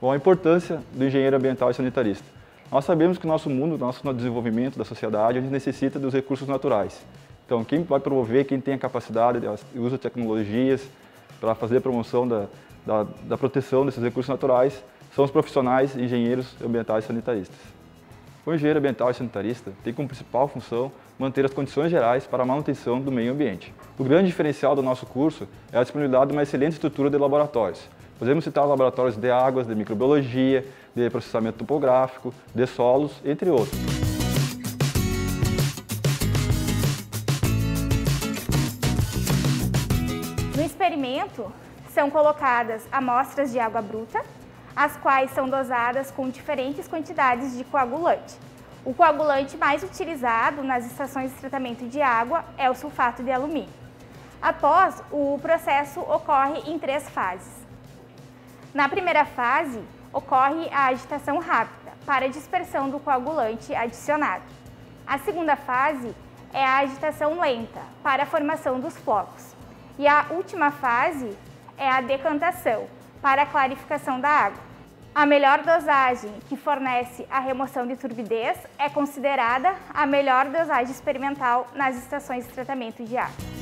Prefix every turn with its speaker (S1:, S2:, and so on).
S1: Bom, a importância do engenheiro ambiental e sanitarista. Nós sabemos que o nosso mundo, nosso desenvolvimento da sociedade, a gente necessita dos recursos naturais. Então, quem vai promover, quem tem a capacidade de uso de tecnologias para fazer a promoção da, da, da proteção desses recursos naturais são os profissionais engenheiros ambientais e sanitaristas. O engenheiro ambiental e sanitarista tem como principal função manter as condições gerais para a manutenção do meio ambiente. O grande diferencial do nosso curso é a disponibilidade de uma excelente estrutura de laboratórios, Podemos citar laboratórios de águas, de microbiologia, de processamento topográfico, de solos, entre outros.
S2: No experimento, são colocadas amostras de água bruta, as quais são dosadas com diferentes quantidades de coagulante. O coagulante mais utilizado nas estações de tratamento de água é o sulfato de alumínio. Após, o processo ocorre em três fases. Na primeira fase, ocorre a agitação rápida para a dispersão do coagulante adicionado. A segunda fase é a agitação lenta para a formação dos flocos. E a última fase é a decantação para a clarificação da água. A melhor dosagem que fornece a remoção de turbidez é considerada a melhor dosagem experimental nas estações de tratamento de água.